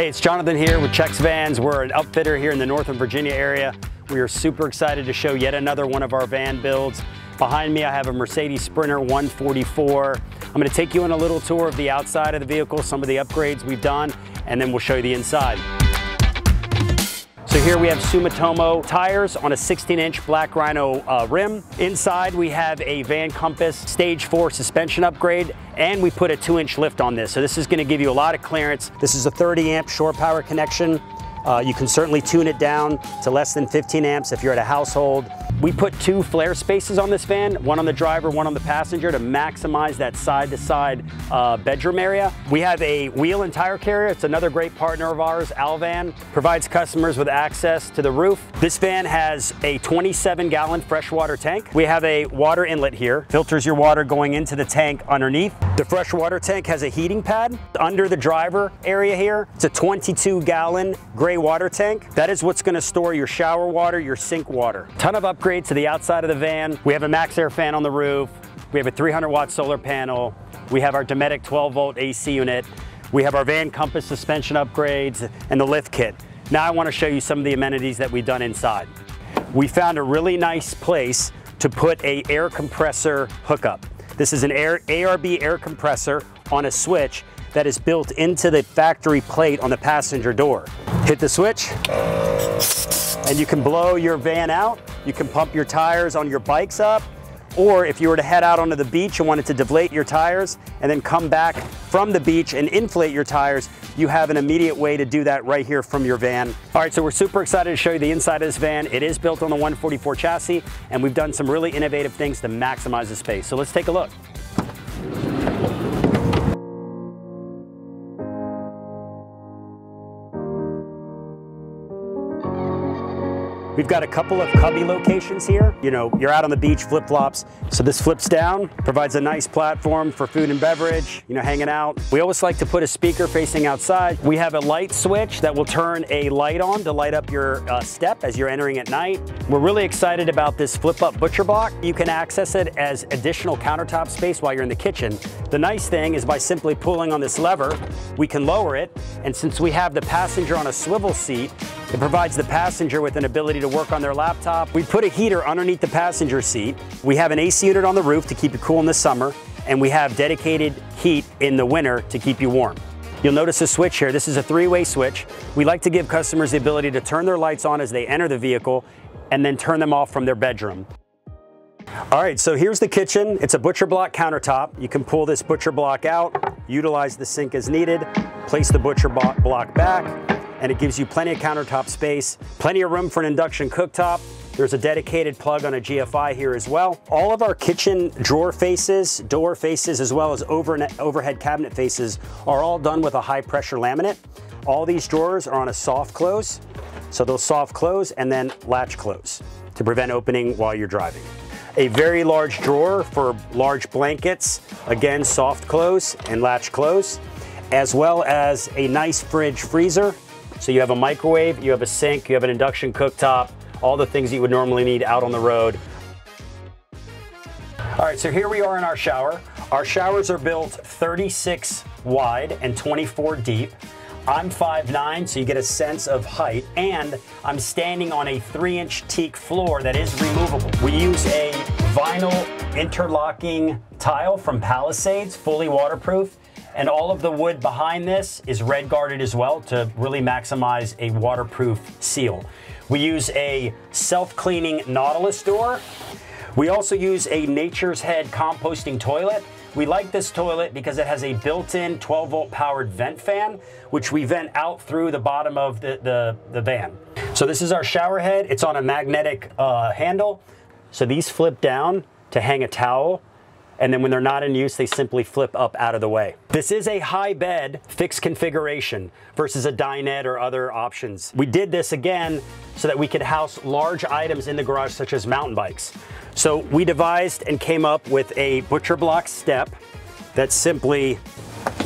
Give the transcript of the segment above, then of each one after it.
Hey, it's Jonathan here with ChexVanz. We're an outfitter here in the Northern Virginia area. We are super excited to show yet another one of our van builds. Behind me, I have a Mercedes Sprinter 144. I'm gonna take you on a little tour of the outside of the vehicle, some of the upgrades we've done, and then we'll show you the inside. So here we have Sumitomo tires on a 16-inch Black Rhino uh, rim. Inside we have a VanCompass Stage 4 suspension upgrade and we put a 2-inch lift on this. So this is going to give you a lot of clearance. This is a 30 amp shore power connection. Uh, you can certainly tune it down to less than 15 amps if you're at a household. We put two Flarespaces on this van, one on the driver, one on the passenger to maximize that side-to-side -side, uh, bedroom area. We have a wheel and tire carrier. It's another great partner of ours, Owl Van. Provides customers with access to the roof. This van has a 27 gallon freshwater tank. We have a water inlet here. Filters your water going into the tank underneath. The freshwater tank has a heating pad under the driver area here. It's a 22 gallon gray water tank. That is what's gonna store your shower water, your sink water. Ton of upgrades to the outside of the van. We have a Maxxair fan on the roof. We have a 300 watt solar panel. We have our Dometic 12 volt AC unit. We have our VanCompass suspension upgrades and the lift kit. Now I wanna show you some of the amenities that we've done inside. We found a really nice place to put a air compressor hookup. This is an air, ARB air compressor on a switch that is built into the factory plate on the passenger door. Hit the switch, and you can blow your van out. You can pump your tires on your bikes up, or if you were to head out onto the beach and wanted to deflate your tires and then come back from the beach and inflate your tires, you have an immediate way to do that right here from your van. All right, so we're super excited to show you the inside of this van. It is built on the 144 chassis, and we've done some really innovative things to maximize the space. So let's take a look. We've got a couple of cubby locations here. You know, you're out on the beach, flip-flops. So this flips down, provides a nice platform for food and beverage, you know, hanging out. We always like to put a speaker facing outside. We have a light switch that will turn a light on to light up your uh, step as you're entering at night. We're really excited about this flip-up butcher block. You can access it as additional countertop space while you're in the kitchen. The nice thing is by simply pulling on this lever, we can lower it. And since we have the passenger on a swivel seat, it provides the passenger with an ability to work on their laptop. We put a heater underneath the passenger seat. We have an AC unit on the roof to keep you cool in the summer, and we have dedicated heat in the winter to keep you warm. You'll notice a switch here. This is a three-way switch. We like to give customers the ability to turn their lights on as they enter the vehicle and then turn them off from their bedroom. All right, so here's the kitchen. It's a butcher block countertop. You can pull this butcher block out, utilize the sink as needed, place the butcher block back, and it gives you plenty of countertop space, plenty of room for an induction cooktop. There's a dedicated plug on a GFI here as well. All of our kitchen drawer faces, door faces, as well as over overhead cabinet faces are all done with a high pressure laminate. All these drawers are on a soft close, so they'll soft close and then latch close to prevent opening while you're driving. A very large drawer for large blankets, again soft close and latch close, as well as a nice fridge freezer so you have a microwave, you have a sink, you have an induction cooktop, all the things you would normally need out on the road. All right, so here we are in our shower. Our showers are built 36 wide and 24 deep. I'm 5'9", so you get a sense of height, and I'm standing on a 3-inch teak floor that is removable. We use a vinyl interlocking tile from Palisades, fully waterproof. And all of the wood behind this is RedGarded as well to really maximize a waterproof seal. We use a self-cleaning Nautilus door. We also use a Nature's Head composting toilet. We like this toilet because it has a built-in 12 volt powered vent fan, which we vent out through the bottom of the, the, the van. So this is our shower head. It's on a magnetic uh, handle. So these flip down to hang a towel and then when they're not in use, they simply flip up out of the way. This is a high bed fixed configuration versus a dinette or other options. We did this again so that we could house large items in the garage such as mountain bikes. So we devised and came up with a butcher block step that simply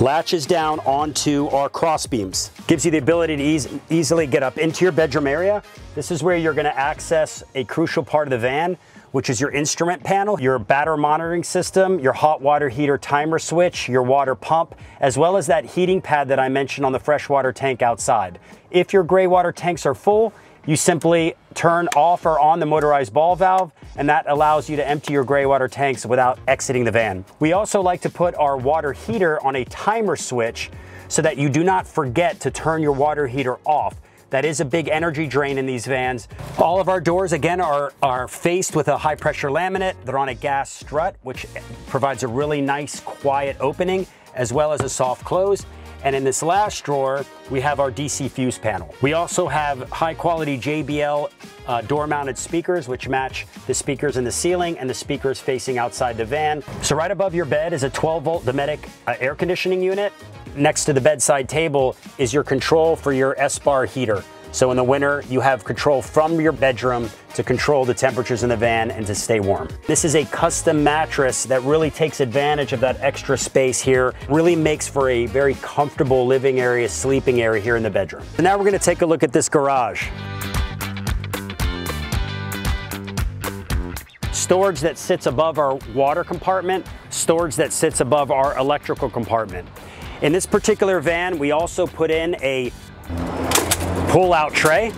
latches down onto our cross beams. Gives you the ability to ease, easily get up into your bedroom area. This is where you're gonna access a crucial part of the van, which is your instrument panel, your batter monitoring system, your hot water heater timer switch, your water pump, as well as that heating pad that I mentioned on the freshwater tank outside. If your gray water tanks are full, you simply turn off or on the motorized ball valve and that allows you to empty your gray water tanks without exiting the van. We also like to put our water heater on a timer switch so that you do not forget to turn your water heater off. That is a big energy drain in these vans. All of our doors, again, are, are faced with a high pressure laminate. They're on a gas strut, which provides a really nice, quiet opening, as well as a soft close. And in this last drawer, we have our DC fuse panel. We also have high quality JBL uh, door mounted speakers, which match the speakers in the ceiling and the speakers facing outside the van. So right above your bed is a 12 volt Dometic uh, air conditioning unit. Next to the bedside table is your control for your Espar heater. So in the winter, you have control from your bedroom to control the temperatures in the van and to stay warm. This is a custom mattress that really takes advantage of that extra space here, really makes for a very comfortable living area, sleeping area here in the bedroom. So now we're gonna take a look at this garage. storage that sits above our water compartment, storage that sits above our electrical compartment. In this particular van, we also put in a pull-out tray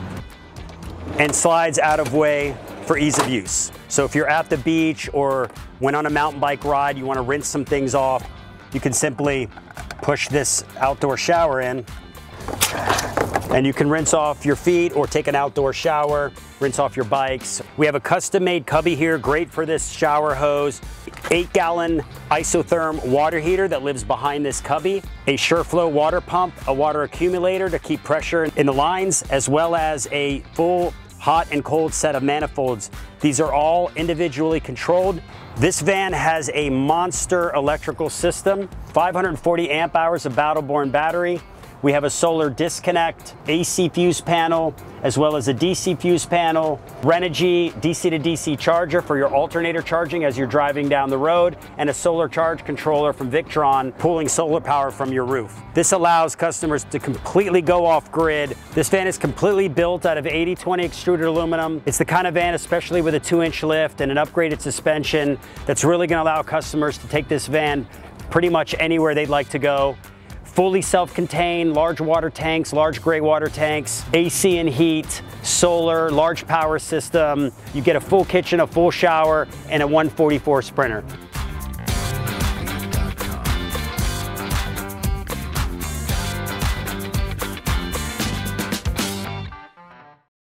and slides out of way for ease of use. So if you're at the beach or went on a mountain bike ride, you wanna rinse some things off, you can simply push this outdoor shower in and you can rinse off your feet or take an outdoor shower, rinse off your bikes. We have a custom made cubby here, great for this shower hose eight gallon isotherm water heater that lives behind this cubby, a Shurflo water pump, a water accumulator to keep pressure in the lines, as well as a full hot and cold set of manifolds. These are all individually controlled. This van has a monster electrical system, 540 amp hours of Battle Born battery, we have a solar disconnect, AC fuse panel, as well as a DC fuse panel, Renogy DC to DC charger for your alternator charging as you're driving down the road, and a solar charge controller from Victron pulling solar power from your roof. This allows customers to completely go off grid. This van is completely built out of 80-20 extruded aluminum. It's the kind of van, especially with a two inch lift and an upgraded suspension, that's really gonna allow customers to take this van pretty much anywhere they'd like to go fully self-contained, large water tanks, large gray water tanks, AC and heat, solar, large power system. You get a full kitchen, a full shower, and a 144 Sprinter.